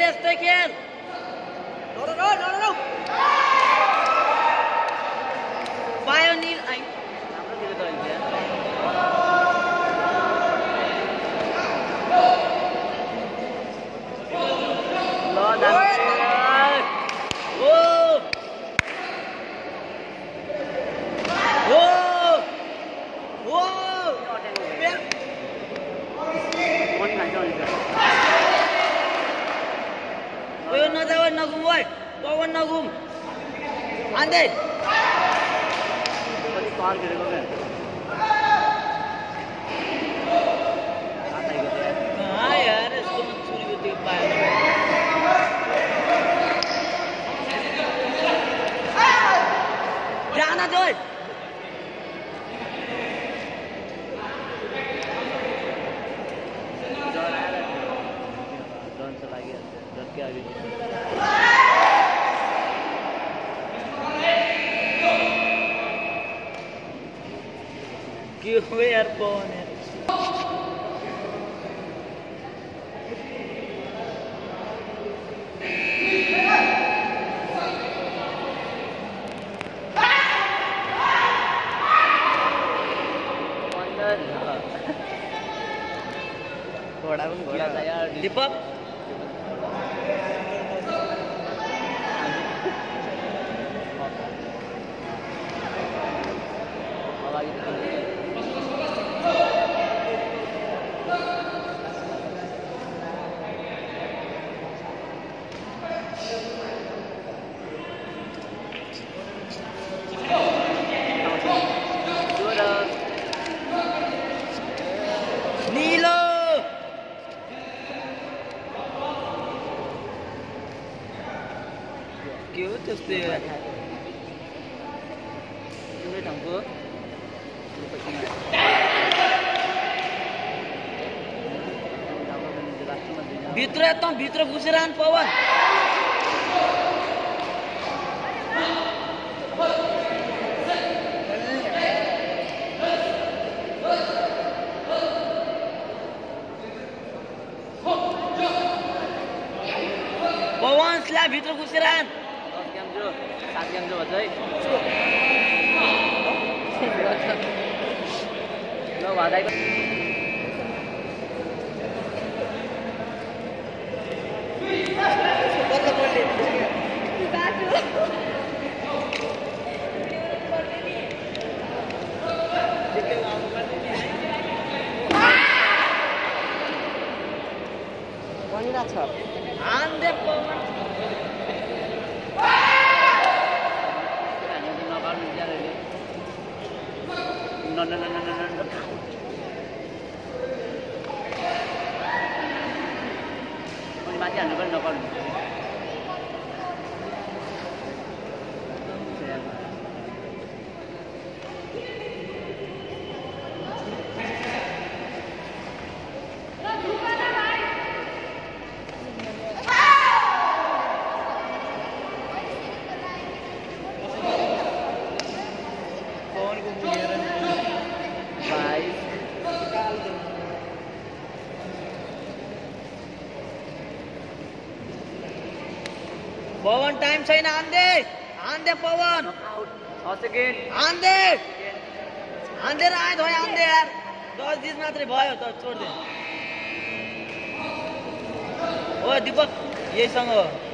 यस्तै खेल यस्तै Go one now, Gum. And then. हाँ यार इसको मत सुनी को देख चला गया। डर के आगे। हो यार पवन यार घोडा पनि घोडा छ यार दीपक के हो त्यस्तो यार तिम्रै ठाउँको भित्र एकदम भित्र घुसेर आन पवन पवन स्ल्याब भित्र घुसेर आन भनिरहेको छ no, no, no, no, no, no. Mau dimatikan, no, no, no, no. Pawan time छैन आन्दे। आन्दे पवन। सेकेन्ड। आन्दे। आन्देर आयो भयो आन्दे यार। दस दिन मात्रै भयो त छोडिदे। ओ दीपक यहीसँग हो।